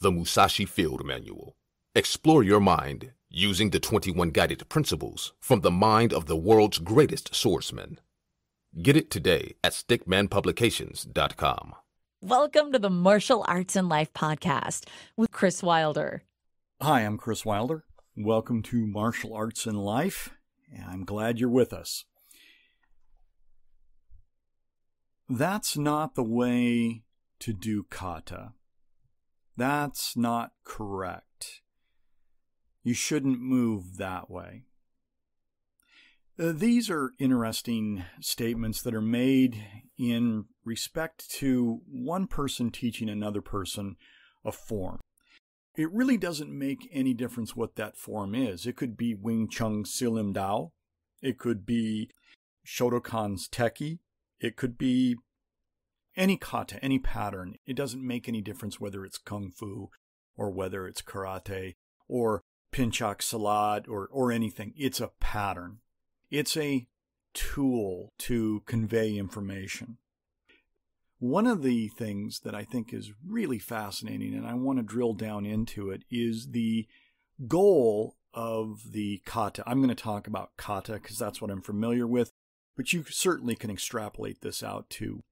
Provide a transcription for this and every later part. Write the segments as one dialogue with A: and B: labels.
A: the Musashi Field Manual. Explore your mind using the 21 guided principles from the mind of the world's greatest swordsman. Get it today at stickmanpublications.com.
B: Welcome to the Martial Arts and Life podcast with Kris Wilder.
C: Hi, I'm Kris Wilder. Welcome to Martial Arts and Life. I'm glad you're with us. That's not the way to do kata. That's not correct. You shouldn't move that way. Uh, these are interesting statements that are made in respect to one person teaching another person a form. It really doesn't make any difference what that form is. It could be Wing Chun Siu Lim Tao. It could be Shotokan's Tekki. It could be any kata, any pattern. It doesn't make any difference whether it's kung fu or whether it's karate or pencak silat or, or anything. It's a pattern. It's a tool to convey information. One of the things that I think is really fascinating, and I want to drill down into it, is the goal of the kata. I'm going to talk about kata because that's what I'm familiar with, but you certainly can extrapolate this out to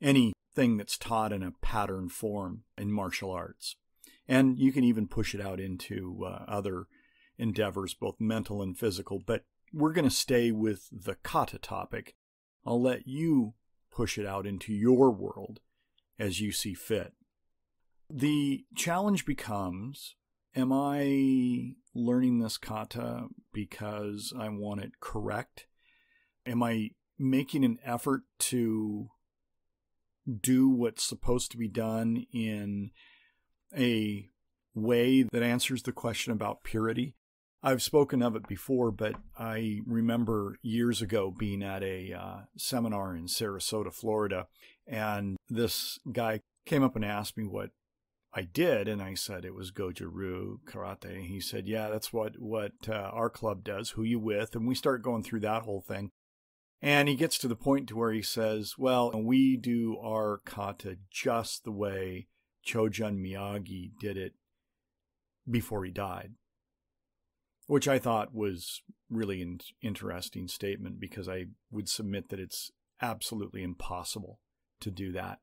C: anything that's taught in a pattern form in martial arts. And you can even push it out into uh, other endeavors, both mental and physical. But we're going to stay with the kata topic. I'll let you push it out into your world as you see fit. The challenge becomes Am I learning this kata because I want it correct? Am I making an effort to do what's supposed to be done in a way that answers the question about purity. I've spoken of it before, but I remember years ago being at a uh, seminar in Sarasota, Florida, and this guy came up and asked me what I did, and I said it was Goju-Ryu karate. He said, "Yeah, that's what what uh, our club does. Who you with?" And we start going through that whole thing. And he gets to the point to where he says, "Well, we do our kata just the way Chojun Miyagi did it before he died." Which I thought was really an interesting statement because I would submit that it's absolutely impossible to do that.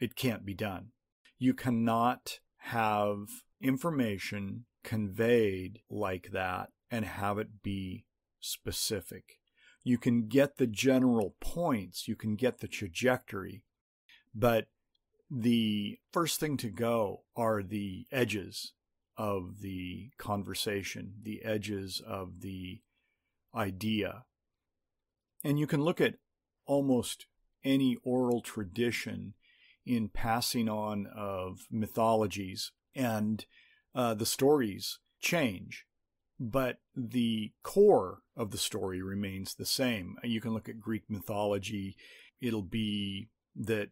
C: It can't be done. You cannot have information conveyed like that and have it be specific you can get the general points, you can get the trajectory, but the first thing to go are the edges of the conversation, the edges of the idea. And you can look at almost any oral tradition in passing on of mythologies, and uh, the stories change but the core of the story remains the same. You can look at Greek mythology, it'll be that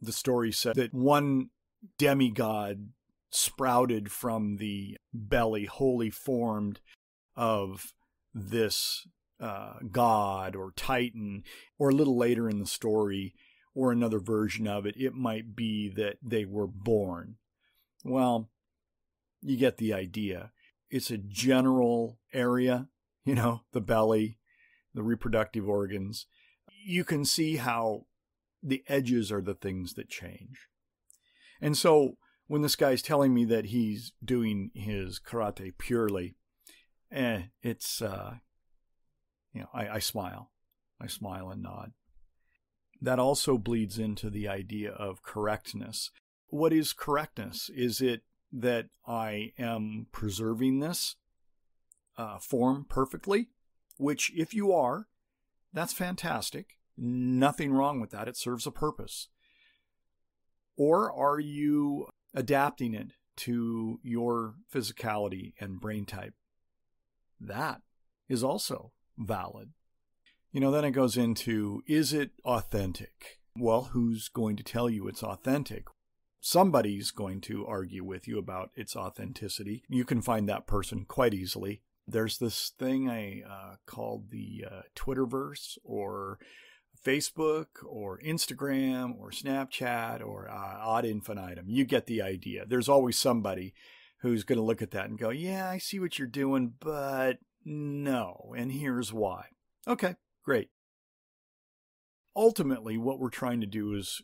C: the story said that one demigod sprouted from the belly, wholly formed of this uh, god or titan, or a little later in the story, or another version of it, it might be that they were born. Well, you get the idea it's a general area, you know, the belly, the reproductive organs. You can see how the edges are the things that change. And so when this guy's telling me that he's doing his karate purely, eh, it's, uh, you know, I, I smile. I smile and nod. That also bleeds into the idea of correctness. What is correctness? Is it that I am preserving this uh, form perfectly, which, if you are, that's fantastic. Nothing wrong with that. It serves a purpose. Or are you adapting it to your physicality and brain type? That is also valid. You know, then it goes into is it authentic? Well, who's going to tell you it's authentic? Somebody's going to argue with you about its authenticity. You can find that person quite easily. There's this thing I uh, called the uh, Twitterverse or Facebook or Instagram or Snapchat or uh, infinitum. You get the idea. There's always somebody who's going to look at that and go, Yeah, I see what you're doing, but no. And here's why. Okay, great. Ultimately, what we're trying to do is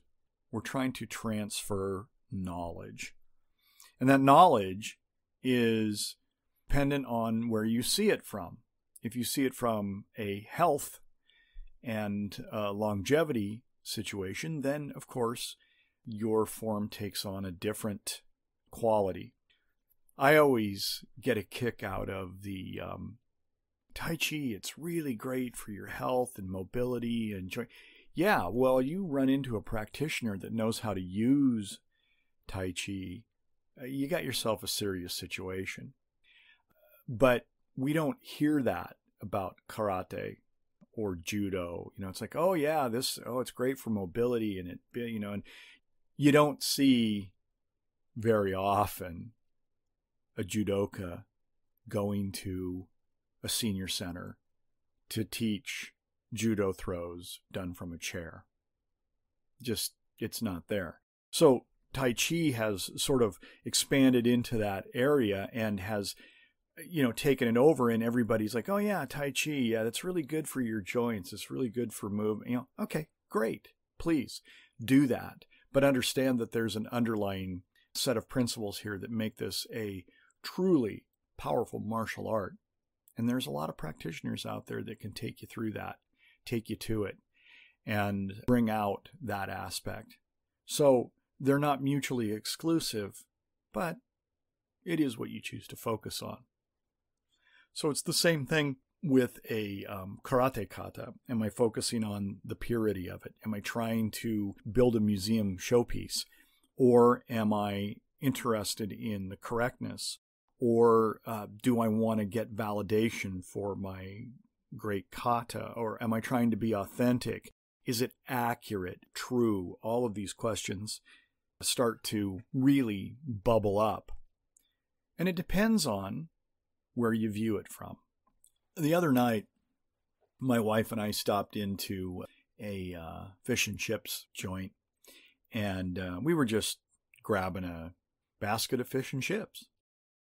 C: we're trying to transfer knowledge. And that knowledge is dependent on where you see it from. If you see it from a health and uh, longevity situation, then of course your form takes on a different quality. I always get a kick out of the um, Tai Chi. It's really great for your health and mobility and joint. Yeah, well, you run into a practitioner that knows how to use Tai Chi, uh, you got yourself a serious situation. But we don't hear that about karate or judo. You know, it's like, oh yeah, this oh it's great for mobility and it you know, and you don't see very often a judoka going to a senior center to teach judo throws done from a chair. Just it's not there. So Tai Chi has sort of expanded into that area and has you know taken it over and everybody's like oh yeah tai chi. Yeah that's really good for your joints. It's really good for movement you know okay great. Please do that. But understand that there's an underlying set of principles here that make this a truly powerful martial art. And there's a lot of practitioners out there that can take you through that take you to it and bring out that aspect. So they're not mutually exclusive but it is what you choose to focus on so it's the same thing with a um, karate kata. Am I focusing on the purity of it? Am I trying to build a museum showpiece? Or am I interested in the correctness? Or uh, do I want to get validation for my great kata? Or am I trying to be authentic? Is it accurate, true? All of these questions start to really bubble up. And it depends on where you view it from. The other night, my wife and I stopped into a uh, fish and chips joint, and uh, we were just grabbing a basket of fish and chips.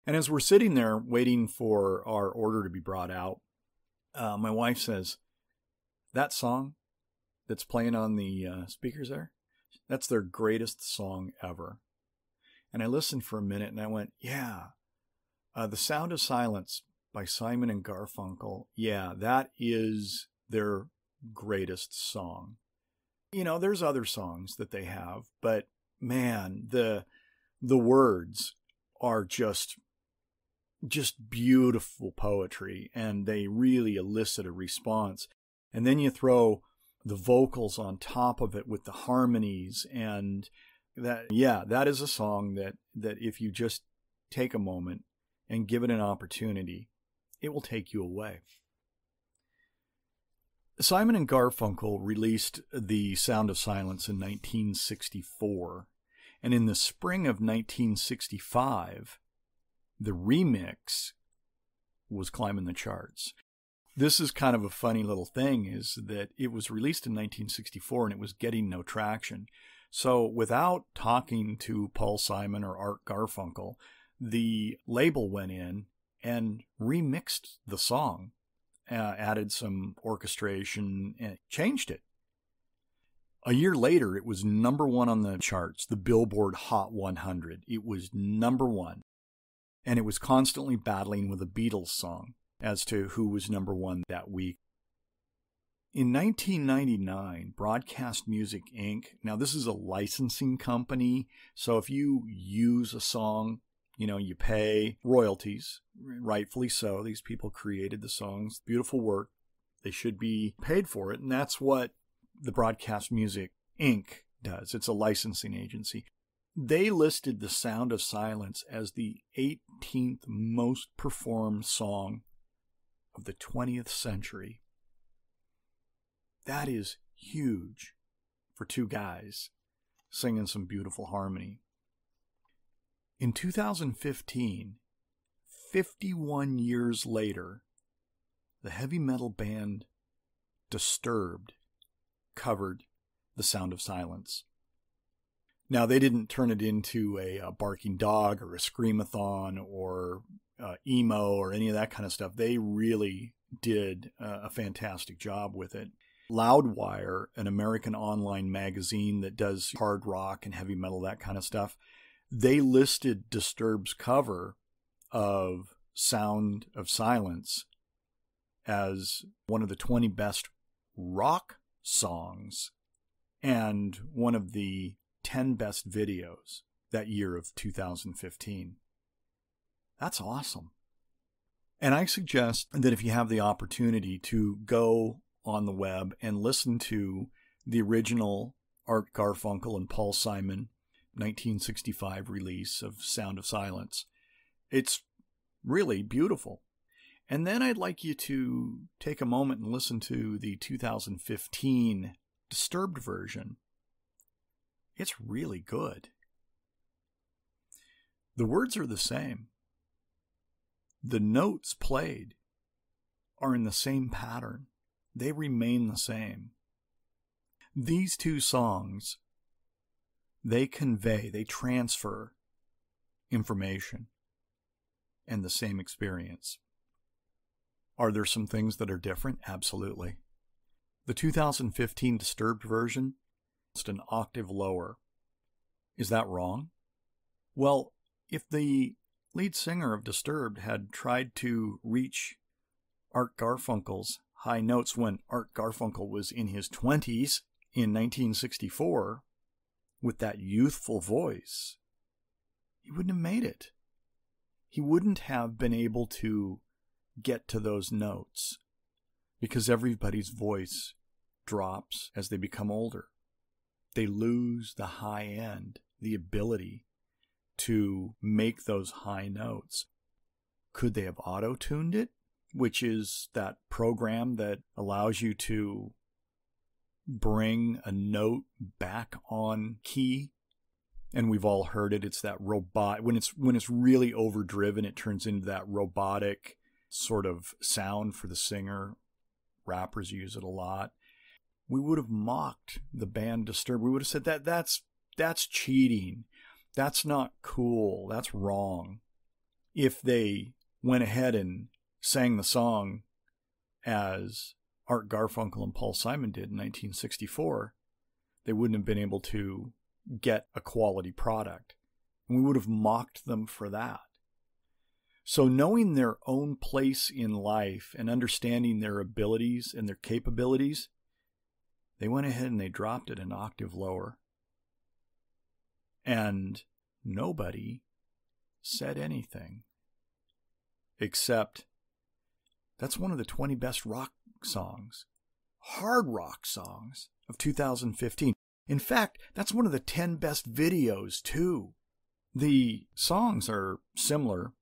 C: And as we're sitting there waiting for our order to be brought out, uh, my wife says, That song that's playing on the uh, speakers there, that's their greatest song ever. And I listened for a minute and I went, Yeah, uh, the Sound of Silence by Simon and Garfunkel. Yeah, that is their greatest song. You know, there's other songs that they have, but man, the the words are just just beautiful poetry and they really elicit a response. And then you throw the vocals on top of it with the harmonies and that yeah, that is a song that that if you just take a moment and give it an opportunity, it will take you away. Simon and Garfunkel released The Sound of Silence in 1964, and in the spring of 1965, the remix was climbing the charts. This is kind of a funny little thing is that it was released in 1964 and it was getting no traction. So without talking to Paul Simon or Art Garfunkel, the label went in and remixed the song, uh, added some orchestration, and changed it. A year later, it was number one on the charts, the Billboard Hot 100. It was number one. And it was constantly battling with a Beatles song as to who was number one that week. In 1999, Broadcast Music Inc., now this is a licensing company, so if you use a song you know, you pay royalties, rightfully so. These people created the songs, beautiful work. They should be paid for it. And that's what the Broadcast Music Inc. does. It's a licensing agency. They listed The Sound of Silence as the 18th most performed song of the 20th century. That is huge for two guys singing some beautiful harmony. In 2015, 51 years later, the heavy metal band Disturbed covered The Sound of Silence. Now, they didn't turn it into a, a barking dog or a screamathon or uh, emo or any of that kind of stuff. They really did uh, a fantastic job with it. Loudwire, an American online magazine that does hard rock and heavy metal, that kind of stuff, they listed Disturbed's cover of Sound of Silence as one of the 20 best rock songs and one of the 10 best videos that year of 2015. That's awesome. And I suggest that if you have the opportunity to go on the web and listen to the original Art Garfunkel and Paul Simon 1965 release of Sound of Silence, it's really beautiful. And then I'd like you to take a moment and listen to the 2015 Disturbed version. It's really good. The words are the same. The notes played are in the same pattern. They remain the same. These two songs, they convey, they transfer information and the same experience. Are there some things that are different? Absolutely. The 2015 Disturbed version an octave lower. Is that wrong? Well, if the lead singer of Disturbed had tried to reach Art Garfunkel's high notes when Art Garfunkel was in his 20s in 1964 with that youthful voice, he wouldn't have made it. He wouldn't have been able to get to those notes because everybody's voice drops as they become older. They lose the high end, the ability to make those high notes. Could they have auto tuned it? Which is that program that allows you to bring a note back on key and we've all heard it it's that robot when it's when it's really overdriven it turns into that robotic sort of sound for the singer. Rappers use it a lot. We would have mocked the band Disturbed. We would have said that that's that's cheating. That's not cool. That's wrong. If they went ahead and sang the song as Art Garfunkel and Paul Simon did in 1964, they wouldn't have been able to get a quality product. And we would have mocked them for that. So, knowing their own place in life and understanding their abilities and their capabilities, they went ahead and they dropped it an octave lower. And nobody said anything. Except that's one of the 20 best rock songs, hard rock songs of 2015. In fact, that's one of the 10 best videos, too. The songs are similar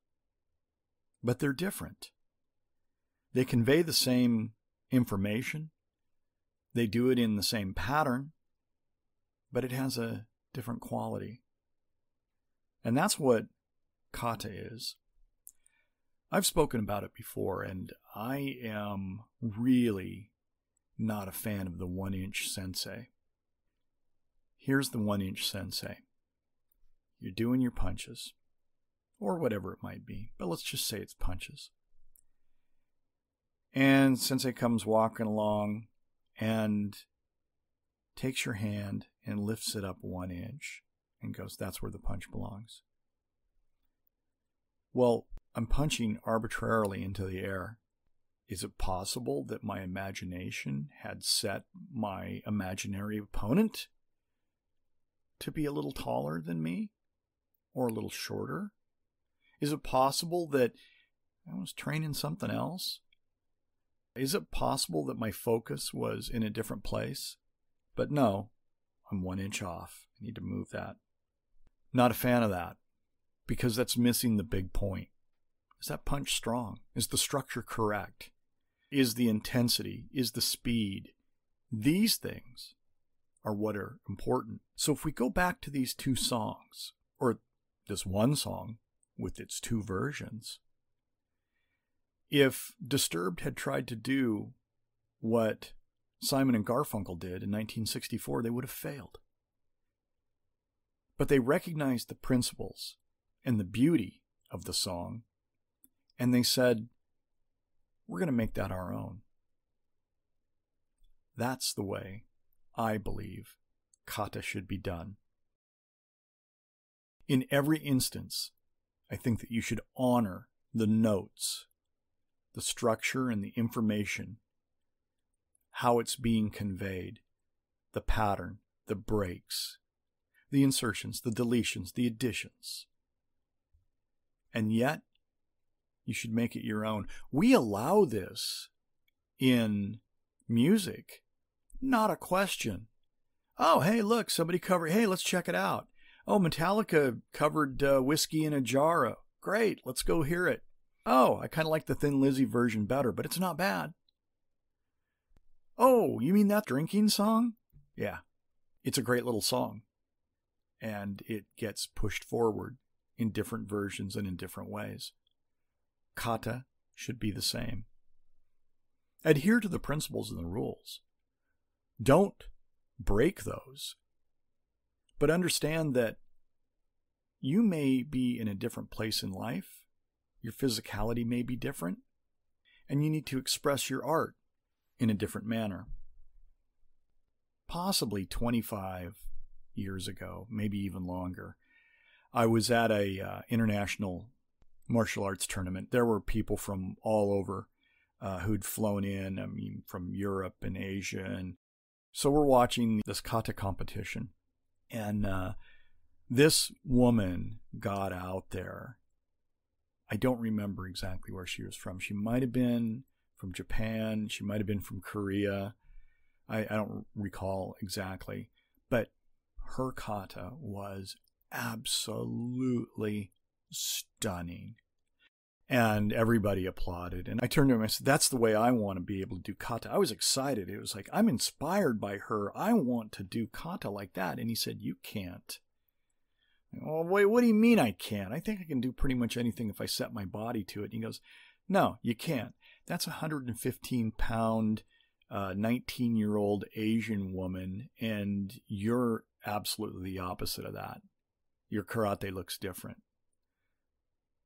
C: but they're different. They convey the same information, they do it in the same pattern, but it has a different quality. And that's what kata is. I've spoken about it before, and I am really not a fan of the one inch sensei. Here's the one inch sensei. You're doing your punches or whatever it might be, but let's just say it's punches. And Sensei comes walking along and takes your hand and lifts it up one inch and goes, That's where the punch belongs. Well, I'm punching arbitrarily into the air. Is it possible that my imagination had set my imaginary opponent to be a little taller than me or a little shorter? Is it possible that I was training something else? Is it possible that my focus was in a different place? But no, I'm one inch off. I need to move that. Not a fan of that because that's missing the big point. Is that punch strong? Is the structure correct? Is the intensity? Is the speed? These things are what are important. So if we go back to these two songs, or this one song, with its two versions. If Disturbed had tried to do what Simon and Garfunkel did in 1964, they would have failed. But they recognized the principles and the beauty of the song, and they said, We're going to make that our own. That's the way I believe kata should be done. In every instance, I think that you should honor the notes, the structure and the information, how it's being conveyed, the pattern, the breaks, the insertions, the deletions, the additions. And yet, you should make it your own. We allow this in music, not a question. Oh, hey, look, somebody covered. Hey, let's check it out. Oh, Metallica covered uh, Whiskey in a Jar. Great, let's go hear it. Oh, I kind of like the Thin Lizzy version better, but it's not bad. Oh, you mean that drinking song? Yeah, it's a great little song. And it gets pushed forward in different versions and in different ways. Kata should be the same. Adhere to the principles and the rules. Don't break those. But understand that you may be in a different place in life, your physicality may be different, and you need to express your art in a different manner. Possibly 25 years ago, maybe even longer, I was at a uh, international martial arts tournament. There were people from all over uh, who'd flown in, I mean, from Europe and Asia. And so we're watching this kata competition. And uh, this woman got out there. I don't remember exactly where she was from. She might have been from Japan. She might have been from Korea. I, I don't recall exactly. But her kata was absolutely stunning. And everybody applauded. And I turned to him and I said, That's the way I want to be able to do kata. I was excited. It was like, I'm inspired by her. I want to do kata like that. And he said, You can't. Oh, wait, what do you mean I can't? I think I can do pretty much anything if I set my body to it. And he goes, No, you can't. That's a 115 pound, 19 uh, year old Asian woman, and you're absolutely the opposite of that. Your karate looks different.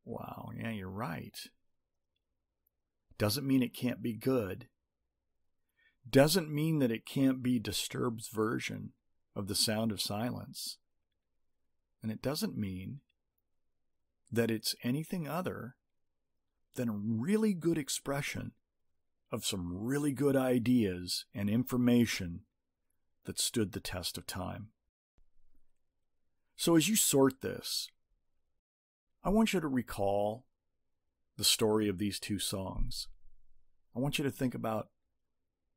C: Wow, yeah, you're right. Doesn't mean it can't be good. Doesn't mean that it can't be Disturbed's version of the sound of silence. And it doesn't mean that it's anything other than a really good expression of some really good ideas and information that stood the test of time. So, as you sort this, I want you to recall the story of these two songs. I want you to think about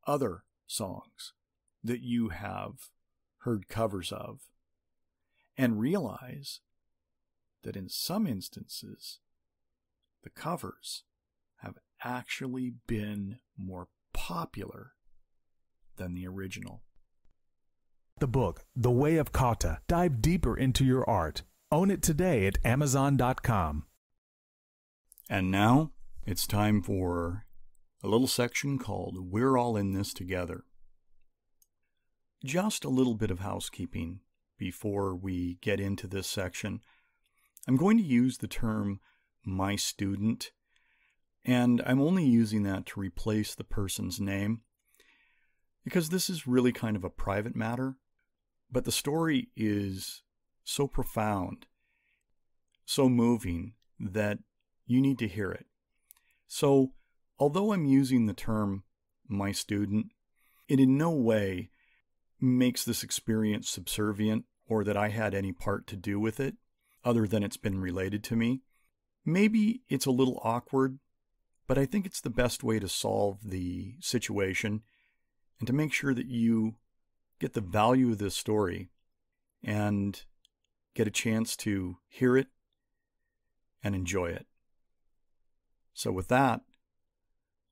C: other songs that you have heard covers of and realize that in some instances, the covers have actually been more popular than the original.
D: The book, The Way of Kata, dive deeper into your art. Own it today at Amazon.com.
C: And now it's time for a little section called We're All in This Together. Just a little bit of housekeeping before we get into this section. I'm going to use the term my student, and I'm only using that to replace the person's name because this is really kind of a private matter. But the story is so profound, so moving that you need to hear it. So, although I'm using the term my student, it in no way makes this experience subservient or that I had any part to do with it, other than it's been related to me. Maybe it's a little awkward, but I think it's the best way to solve the situation and to make sure that you get the value of this story and get a chance to hear it and enjoy it. So, with that,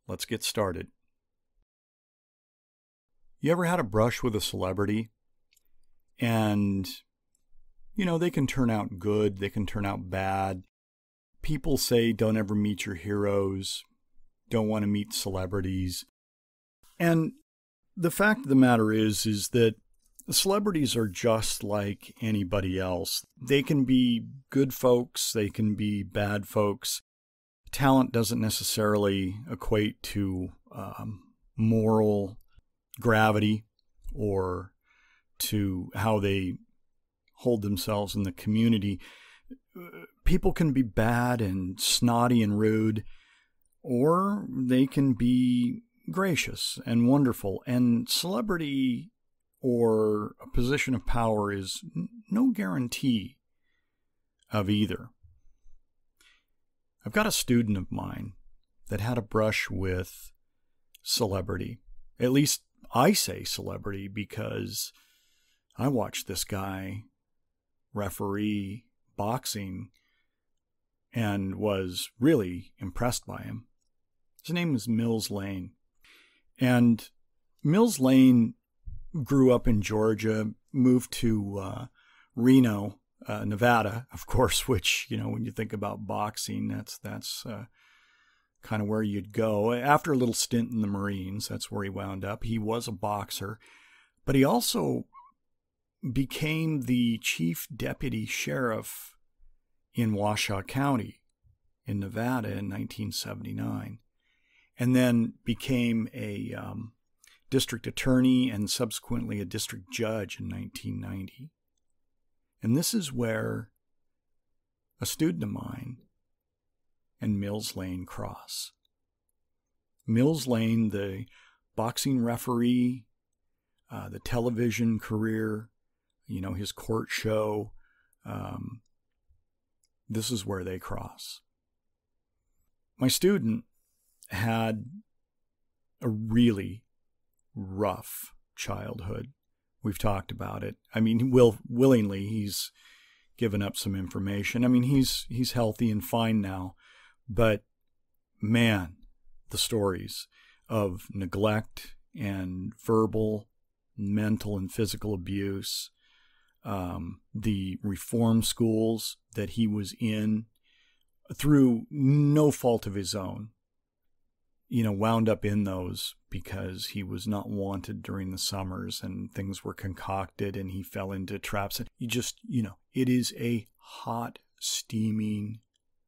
C: let's get started. You ever had a brush with a celebrity and, you know, they can turn out good, they can turn out bad. People say don't ever meet your heroes, don't want to meet celebrities. And the fact of the matter is, is that celebrities are just like anybody else. They can be good folks, they can be bad folks. Talent doesn't necessarily equate to um, moral gravity or to how they hold themselves in the community. People can be bad and snotty and rude, or they can be gracious and wonderful. And celebrity or a position of power is no guarantee of either. I've got a student of mine that had a brush with celebrity. At least I say celebrity because I watched this guy referee boxing and was really impressed by him. His name is Mills Lane. And Mills Lane grew up in Georgia, moved to uh, Reno, uh, Nevada, of course, which, you know, when you think about boxing, that's, that's, uh, kind of where you'd go. After a little stint in the Marines, that's where he wound up. He was a boxer, but he also became the chief deputy sheriff in Washoe County in Nevada in 1979, and then became a um, district attorney and subsequently a district judge in 1990. And this is where a student of mine and Mills Lane cross. Mills Lane, the boxing referee, uh, the television career, you know, his court show, um, this is where they cross. My student had a really rough childhood. We've talked about it. I mean, will willingly he's given up some information. I mean, he's he's healthy and fine now, but man, the stories of neglect and verbal, mental, and physical abuse, um, the reform schools that he was in through no fault of his own, you know, wound up in those because he was not wanted during the summers and things were concocted and he fell into traps. And you just, you know, it is a hot, steaming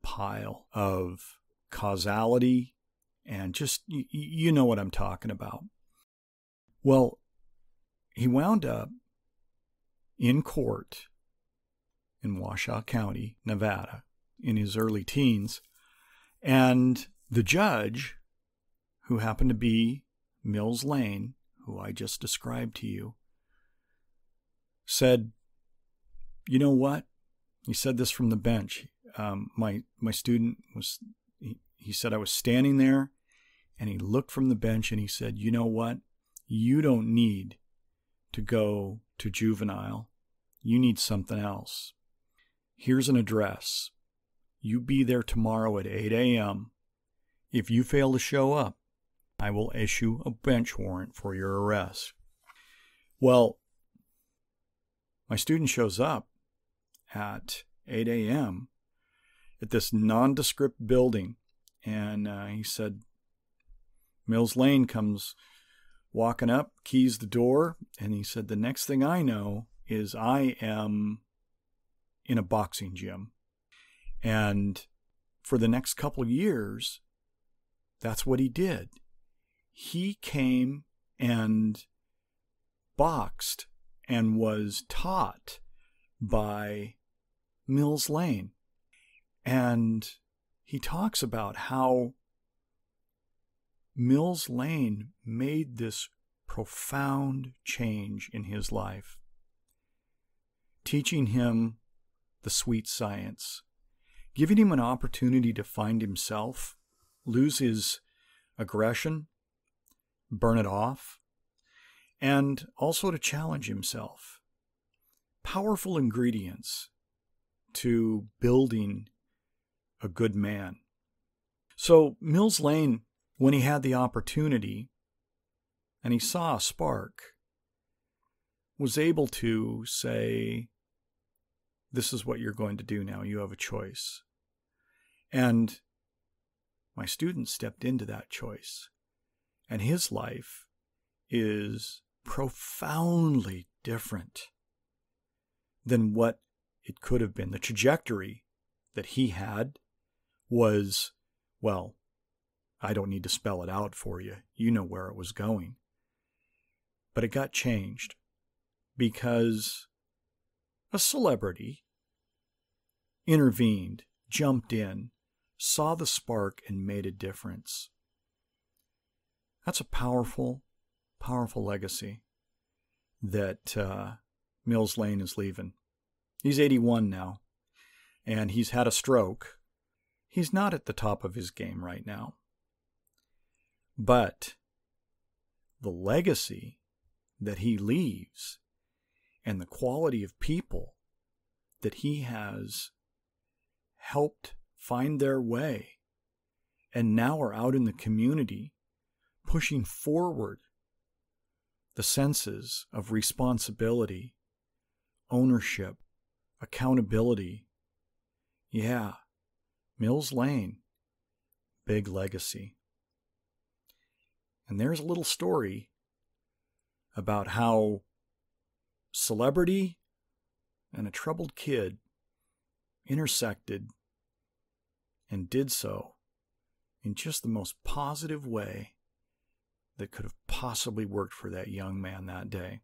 C: pile of causality and just, you, know what I'm talking about. Well, he wound up in court in Washoe County, Nevada, in his early teens. And the judge, who happened to be Mills Lane, who I just described to you, said, You know what? He said this from the bench um, my my student was he, he said I was standing there, and he looked from the bench and he said, "You know what? You don't need to go to juvenile. You need something else. Here's an address. You be there tomorrow at 8 a.m. If you fail to show up, I will issue a bench warrant for your arrest." Well, my student shows up at 8 a.m at this nondescript building. And uh, he said, Mills Lane comes walking up, keys the door, and he said, The next thing I know is I am in a boxing gym. And for the next couple years, that's what he did. He came and boxed and was taught by Mills Lane. And he talks about how Mills Lane made this profound change in his life, teaching him the sweet science, giving him an opportunity to find himself, lose his aggression, burn it off, and also to challenge himself. Powerful ingredients to building a good man. So Mills Lane, when he had the opportunity and he saw a spark, was able to say, This is what you're going to do now. You have a choice. And my student stepped into that choice. And his life is profoundly different than what it could have been. The trajectory that he had was, well, I don't need to spell it out for you. You know where it was going. But it got changed because a celebrity intervened, jumped in, saw the spark, and made a difference. That's a powerful, powerful legacy that uh, Mills Lane is leaving. He's 81 now, and he's had a stroke. He's not at the top of his game right now. But the legacy that he leaves and the quality of people that he has helped find their way and now are out in the community pushing forward the senses of responsibility, ownership, accountability. Yeah, Mills Lane, big legacy. And there's a little story about how celebrity and a troubled kid intersected and did so in just the most positive way that could have possibly worked for that young man that day.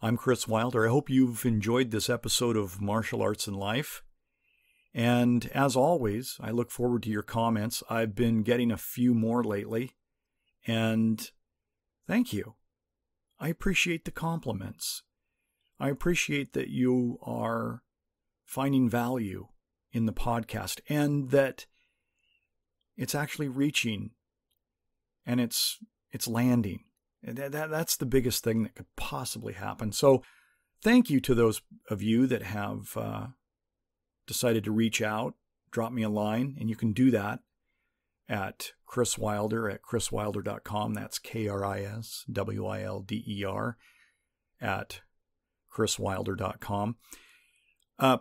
C: I'm Kris Wilder. I hope you've enjoyed this episode of Martial Arts and Life. And as always, I look forward to your comments. I've been getting a few more lately, and thank you. I appreciate the compliments. I appreciate that you are finding value in the podcast and that it's actually reaching and it's it's landing. That, that, that's the biggest thing that could possibly happen. So, thank you to those of you that have uh, decided to reach out, drop me a line, and you can do that at Kris Wilder at kriswilder.com. That's K R I S W I L D E R at kriswilder.com. Uh,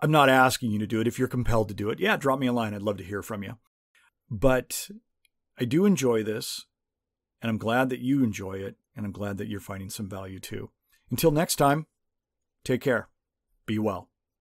C: I'm not asking you to do it. If you're compelled to do it, yeah, drop me a line. I'd love to hear from you. But I do enjoy this, and I'm glad that you enjoy it, and I'm glad that you're finding some value too. Until next time, take care. Be well.